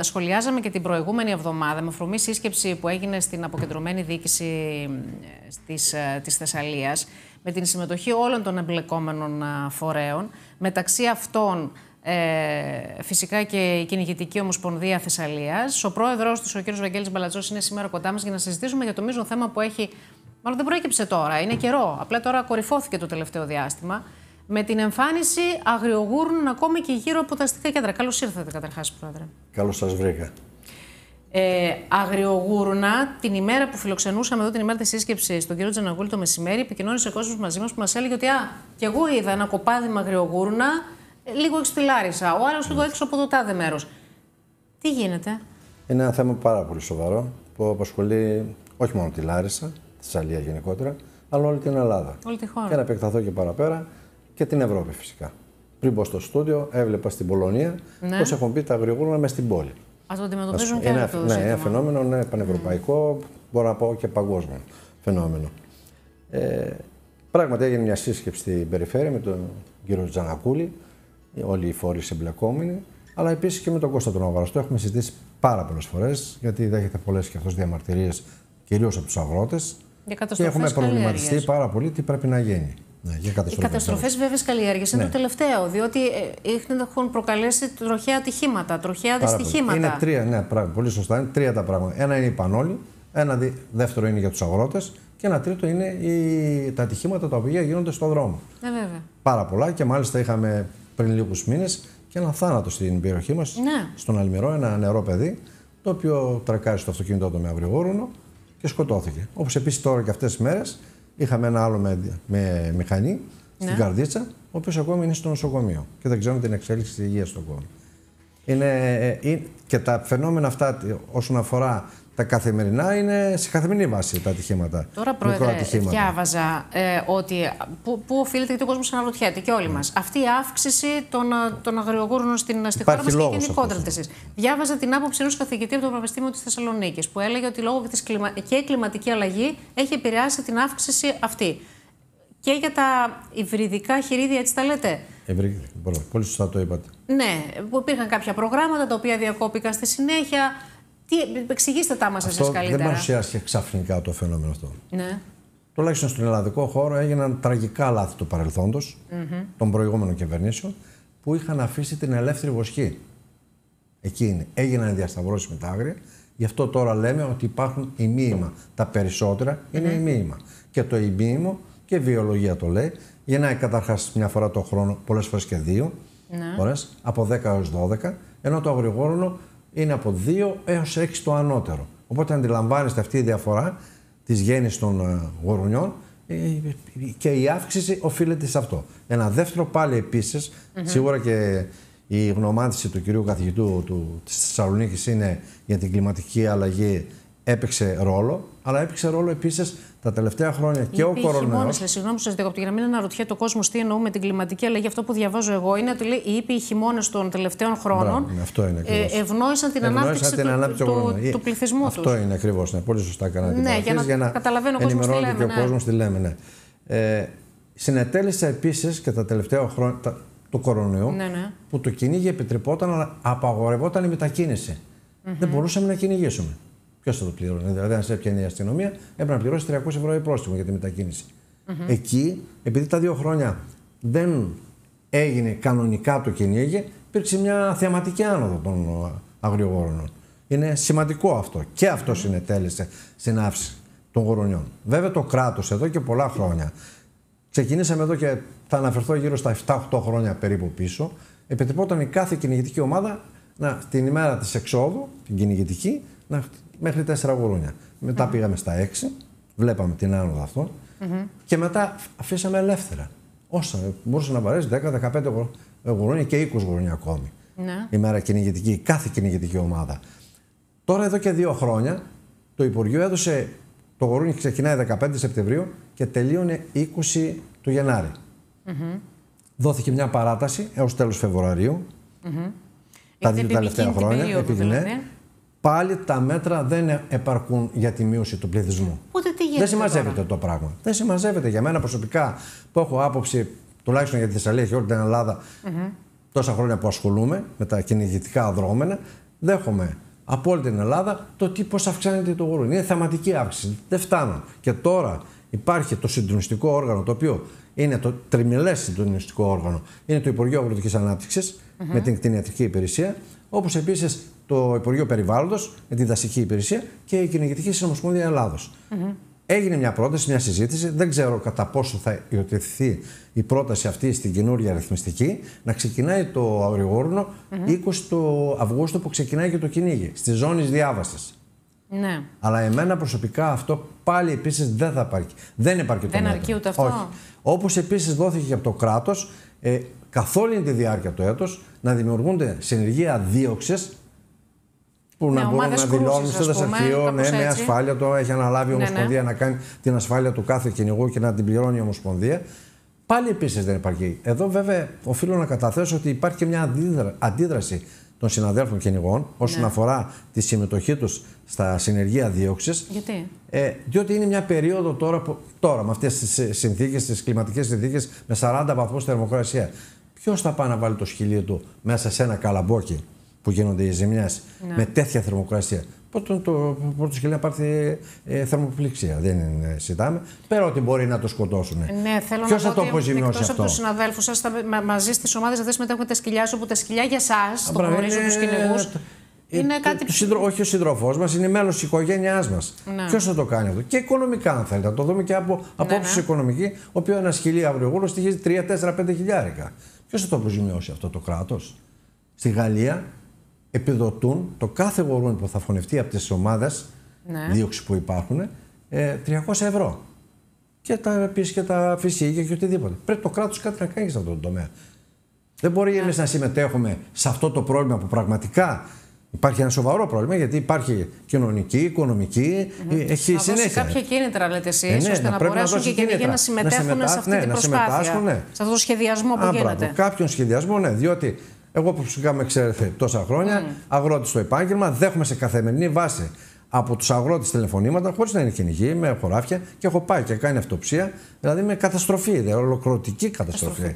σχολιάζαμε και την προηγούμενη εβδομάδα με αφορμή σύσκεψη που έγινε στην αποκεντρωμένη διοίκηση της, ε, της Θεσσαλίας με την συμμετοχή όλων των εμπλεκόμενων φορέων, μεταξύ αυτών ε, φυσικά και η Κυνηγητική Ομοσπονδία Θεσσαλίας. Ο πρόεδρο του, ο κ. Βαγγέλης Μπαλατζό, είναι σήμερα κοντά μας για να συζητήσουμε για το μείζον θέμα που έχει. Μάλλον δεν προέκυψε τώρα, είναι καιρό. Απλά τώρα κορυφώθηκε το τελευταίο διάστημα. Με την εμφάνιση αγριογούρνων ακόμη και γύρω από τα αστικά κέντρα. Καλώς ήρθατε, καταρχάς, Πρόεδρε. Καλώς σας βρήκα. Ε, αγριογούρνα, την ημέρα που φιλοξενούσαμε εδώ, την ημέρα της σύσκεψης, τον κύριο Τζαναγούλη το μεσημέρι, επικοινώνησε κόσμος μαζί μας που μας έλεγε ότι Α, και εγώ είδα ένα κοπάδι με αγριογούρνα λίγο έξω στη Λάρισα, ο άλλος λίγο έξω από το τάδε μέρος. Τι γίνεται; Είναι ένα θέμα πάρα πολύ σοβαρό που απασχολεί όχι μόνο τη Λάρισα, τη Σαλία γενικότερα, αλλά όλη την Ελλάδα. Όλη τη χώρα. Και να επεκταθώ και παραπέρα και την Ευρώπη φυσικά. Πριν μπω στο στούντιο, έβλεπα στην Πολωνία ναι. πώς έχουν μπει τα αγριογούρνα μες στην πόλη. Α το αντιμετωπίζουν και αυτό. Ναι, ένα φαινόμενο ναι, πανευρωπαϊκό, mm. μπορώ να πω και παγκόσμιο φαινόμενο. Ε, πράγματι έγινε μια σύσκεψη στην περιφέρεια με τον κύριο Τζανακούλη, όλοι οι φορείς εμπλεκόμενοι, αλλά επίσης και με τον Κώστα τον Αβαραστό. Έχουμε συζητήσει πάρα πολλές φορές, γιατί δέχεται πολλές και αυτός διαμαρτυρίες, κυρίως από τους αγρότες. Και έχουμε προβληματιστεί πάρα πολύ τι πρέπει να γίνει. Ναι, για Οι καταστροφές βέβαια καλλιέργεια είναι ναι. το τελευταίο, διότι ε, έχουν προκαλέσει τροχαία ατυχήματα, τροχαία δυστυχήματα. Είναι τρία, ναι, πράγμα, πολύ σωστά. Είναι τρία τα πράγματα. Ένα είναι η πανόλη, ένα δεύτερο είναι για τους αγρότες και ένα τρίτο είναι η, τα ατυχήματα τα οποία γίνονται στον δρόμο. Ναι, βέβαια. Πάρα πολλά και μάλιστα είχαμε πριν λίγους μήνες και ένα θάνατο στην περιοχή μας, ναι. στον Αλμυρό, ένα νερό παιδί, το οποίο τρακάρει στο αυτοκίνητό του με αυριγόρουνο και σκοτώθηκε. Όπως επίσης τώρα και αυτές τις μέρες είχαμε ένα άλλο με, με μηχανή ναι. στην Καρδίτσα, ο οποίος ακόμη είναι στο νοσοκομείο και δεν ξέρουμε την εξέλιξη της υγείας του ακόμη. Είναι, ε, ε, και τα φαινόμενα αυτά όσον αφορά τα καθημερινά είναι σε καθημερινή βάση τα ατυχήματα. Τώρα, Πρόεδρε, διάβαζα ε, ότι. Πού, πού οφείλεται, γιατί ο κόσμος αναρωτιέται και όλοι μας. Αυτή η αύξηση των, των αγριογούρων στην στη χώρα μας και γενικότερα της. Διάβαζα την άποψη ενός καθηγητή από το Πανεπιστήμιο της Θεσσαλονίκης, που έλεγε ότι λόγω της κλιμα... και η κλιματική αλλαγή έχει επηρεάσει την αύξηση αυτή. Και για τα υβριδικά χειρίδια, έτσι τα λέτε; Υβριδικά, πολύ σωστά το είπατε. Ναι, που υπήρχαν κάποια προγράμματα τα οποία διακόπηκαν στη συνέχεια. Τι, εξηγήστε τα μας εσείς καλύτερα. Δεν παρουσιάστηκε ξαφνικά το φαινόμενο αυτό. Ναι. Τουλάχιστον στον ελλαδικό χώρο έγιναν τραγικά λάθη του παρελθόντος mm-hmm. των προηγούμενων κυβερνήσεων που είχαν αφήσει την ελεύθερη βοσχή. Εκείνη έγιναν διασταυρώσεις με τα άγρια. Γι' αυτό τώρα λέμε ότι υπάρχουν ημίημα. Τα περισσότερα είναι mm-hmm. ημίημα. Και το ημίημο και η βιολογία το λέει. Γεννάει καταρχάς μια φορά το χρόνο, πολλές φορές και δύο ναι. από 10 έως 12. Ενώ το αγριγόρονο είναι από 2 έως 6 το ανώτερο. Οπότε αντιλαμβάνεστε αυτή η διαφορά της γέννησης των ε, γορουνιών ε, και η αύξηση οφείλεται σε αυτό. Ένα δεύτερο πάλι επίσης, σίγουρα και η γνωμάτιση του κυρίου καθηγητού του, της Θεσσαλονίκης είναι για την κλιματική αλλαγή έπαιξε ρόλο, αλλά έπαιξε ρόλο επίσης τα τελευταία χρόνια και ο κορονοϊός. Συγγνώμη που σας διακόπτω, για να μην αναρωτιέται ο κόσμος τι εννοούμε την κλιματική αλλαγή. Αυτό που διαβάζω εγώ είναι ότι λέει, οι ήπιοι χειμώνες των τελευταίων χρόνων Μπράβο, ναι, αυτό είναι ε, ευνόησαν την ανάπτυξη την του, του, του, του, πληθυσμού Αυτό τους. είναι ακριβώς. Ναι, πολύ σωστά κάνατε. Ναι, για να, για να καταλαβαίνω ο κόσμος τι λέμε. Και ο ναι. κόσμος τι λέμε. Ναι. Ε, συνετέλησα επίσης και τα τελευταία χρόνια τα, του κορονοϊού ναι, ναι. που το κυνήγι επιτρεπόταν αλλά απαγορευόταν η μετακίνηση. Mm-hmm. Δεν μπορούσαμε να κυνηγήσουμε. Ποιος θα το πληρώνει. Δηλαδή, αν σε έπιανε η αστυνομία, έπρεπε να πληρώσει 300 ευρώ πρόστιμο για τη μετακίνηση. Εκεί, επειδή τα δύο χρόνια δεν έγινε κανονικά το κυνήγι, υπήρξε μια θεαματική άνοδο των αγριογόρων. Είναι σημαντικό αυτό. Και αυτό mm-hmm. συνετέλεσε στην αύξηση των γορονιών. Βέβαια, το κράτος εδώ και πολλά χρόνια. Ξεκινήσαμε εδώ και θα αναφερθώ γύρω στα 7-8 χρόνια περίπου πίσω. Επιτρεπόταν η κάθε κυνηγητική ομάδα να, την ημέρα της εξόδου, την κυνηγητική, να μέχρι 4 γουρούνια. Μετά πήγαμε στα 6, βλέπαμε την άνοδο αυτό και μετά αφήσαμε ελεύθερα. Όσα μπορούσε να βαρέσει 10-15 γουρούνια και 20 γουρούνια ακόμη. Ναι. Η μέρα κυνηγητική, κάθε κυνηγητική ομάδα. Τώρα εδώ και δύο χρόνια το Υπουργείο έδωσε το γουρούνι ξεκινάει 15 Σεπτεμβρίου και τελείωνε 20 του Γενάρη. Δόθηκε μια παράταση έως τέλος Φεβρουαρίου. Τα δύο τελευταία χρόνια. Επειδή ναι πάλι τα μέτρα δεν επαρκούν για τη μείωση του πληθυσμού. Ούτε τι γίνεται δεν συμμαζεύεται το πράγμα. Δεν συμμαζεύεται. Για μένα προσωπικά που έχω άποψη, τουλάχιστον για τη Θεσσαλία και όλη την Ελλάδα, mm-hmm. τόσα χρόνια που ασχολούμαι με τα κυνηγητικά δρόμενα, δέχομαι από όλη την Ελλάδα το τι πώς αυξάνεται το γουρούνι. Είναι θεματική αύξηση. Δεν φτάνουν. Και τώρα υπάρχει το συντονιστικό όργανο, το οποίο είναι το τριμηλές συντονιστικό όργανο, είναι το Υπουργείο Αγροτικής με την κτηνιατρική υπηρεσία, όπως επίσης το Υπουργείο Περιβάλλοντος με την δασική υπηρεσία και η Κυνηγητική Συνομοσπονδία Ελλάδος. Έγινε μια πρόταση, μια συζήτηση. Δεν ξέρω κατά πόσο θα υιοθετηθεί η πρόταση αυτή στην καινούργια αριθμιστική να ξεκινάει το αγριγόρνο 20 του Αυγούστου που ξεκινάει και το κυνήγι, στη ζώνη διάβασης. Ναι. Αλλά εμένα προσωπικά αυτό πάλι επίσης δεν θα υπάρχει. Δεν υπάρχει το Δεν αρκεί ούτε αυτό. Όχι. Όπως επίσης δόθηκε και από το κράτος ε, καθ' όλη τη διάρκεια του έτους να δημιουργούνται συνεργεία δίωξης που Ναι, να μπορούν ομάδες να δηλώνουν κρούσης, στο ας πούμε, δασαρχείο, ναι, κάπως με έτσι. ασφάλεια το έχει αναλάβει η Ναι, ναι. Ομοσπονδία να κάνει την ασφάλεια του κάθε κυνηγού και να την πληρώνει η Ομοσπονδία. Πάλι επίσης δεν υπάρχει. Εδώ βέβαια οφείλω να καταθέσω ότι υπάρχει και μια αντίδρα- αντίδραση των συναδέλφων κυνηγών όσον Ναι. αφορά τη συμμετοχή τους στα συνεργεία δίωξης. Γιατί; Ε, διότι είναι μια περίοδο τώρα, που, τώρα με αυτές τις συνθήκες, τις κλιματικές συνθήκες, με 40 βαθμούς θερμοκρασία. Ποιος θα πάει να βάλει το σκυλί του μέσα σε ένα καλαμπόκι; Που γίνονται οι ζημιές Ναι. με τέτοια θερμοκρασία. Πρώτον, το πρώτο σκυλί να πάρθει ε, θερμοπληξία. Δεν είναι, συζητάμε. Πέρα ότι μπορεί να το σκοτώσουν. Ναι, θέλω Ποιος να θα πω το αποζημιώσει εκτός αυτό; από τους συναδέλφους σας, μαζί στις ομάδες αυτές συμμετέχουν τα σκυλιά σου, που τα σκυλιά για εσά, το Μπράβο, γνωρίζω είναι- τους κυνηγούς. ε, Είναι το- κάτι το σύντρο- όχι ο σύντροφός μας, είναι μέλος της οικογένειάς μας. Ναι. Ποιος θα το κάνει αυτό; Και οικονομικά, αν θέλετε, να το δούμε και από απόψη ναι. οικονομική, ο οποίος ένα σκυλί αυρογούλο στοιχίζει 3-4-5 χιλιάρικα. Ποιος θα το αποζημιώσει αυτό το κράτος; Στη Γαλλία; Επιδοτούν το κάθε γορούνι που θα φωνευτεί από τις ομάδες Ναι. δίωξη που υπάρχουν ε, 300 ευρώ. Και τα επίση και τα φυσίγια και οτιδήποτε. Πρέπει το κράτος κάτι να κάνει σε αυτό το τομέα. Δεν μπορεί Ναι. εμείς να συμμετέχουμε σε αυτό το πρόβλημα που πραγματικά υπάρχει ένα σοβαρό πρόβλημα γιατί υπάρχει κοινωνική, οικονομική, ε, έχει Να δώσει συνέχεια. κάποια κίνητρα, λέτε εσείς, Ε, ναι, ώστε να να, πρέπει να μπορέσουν δώσει και οι κυνηγοί κίνητρα. να συμμετέχουν Να συμμετά- σε αυτή ναι, την να προσπάθεια. συμμετάσχουν, ναι. Σε αυτό το σχεδιασμό που Α, γίνεται. μπράβο. Κάποιον σχεδιασμό, ναι, διότι εγώ προσωπικά με ξέρετε τόσα χρόνια, Mm. αγρότης στο επάγγελμα, δέχομαι σε καθημερινή βάση από τους αγρότες τηλεφωνήματα, χωρίς να είναι κυνηγοί, με χωράφια και έχω πάει και κάνει αυτοψία. Δηλαδή με καταστροφή, δηλαδή ολοκληρωτική καταστροφή.